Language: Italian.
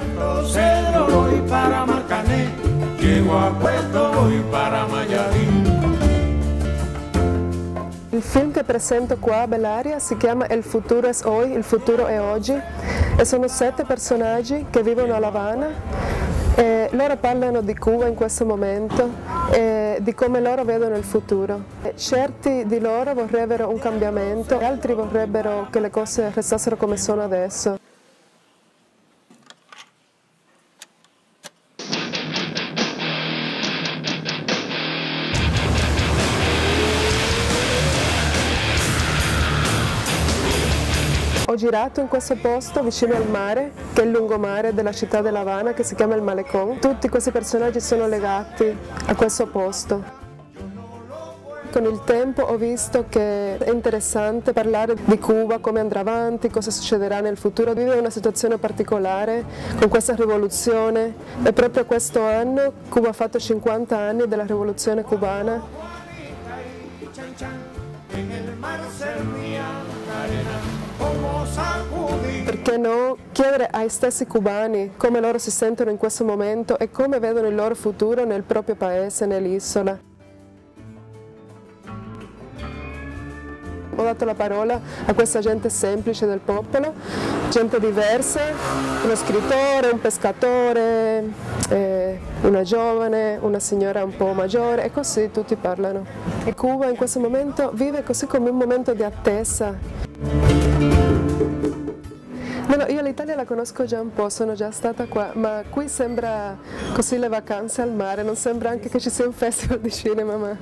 Alto Cedro voy para Marcané, llego a Puerto voy para Mayarín. Il film che presento qua a Bellaria si chiama Il futuro è hoy, il futuro è oggi e sono sette personaggi che vivono a La Habana e loro parlano di Cuba in questo momento e di come loro vedono il futuro. Certi di loro vorrebbero un cambiamento, altri vorrebbero che le cose restassero come sono adesso. Ho girato in questo posto vicino al mare, che è il lungomare della città di La Habana, che si chiama il Malecón. Tutti questi personaggi sono legati a questo posto. Con il tempo ho visto che è interessante parlare di Cuba, come andrà avanti, cosa succederà nel futuro. Vive una situazione particolare con questa rivoluzione e proprio questo anno Cuba ha fatto 50 anni della rivoluzione cubana. Chan, chan, Perché no chiedere ai stessi cubani come loro si sentono in questo momento e come vedono il loro futuro nel proprio paese, nell'isola. Ho dato la parola a questa gente semplice del popolo, gente diversa, uno scrittore, un pescatore, eh, una giovane, una signora un po' maggiore e così tutti parlano. E Cuba in questo momento vive così come un momento di attesa. No, io l'Italia la conosco già un po', sono già stata qua, ma qui sembra così le vacanze al mare, non sembra anche che ci sia un festival di cinema, ma